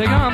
they on.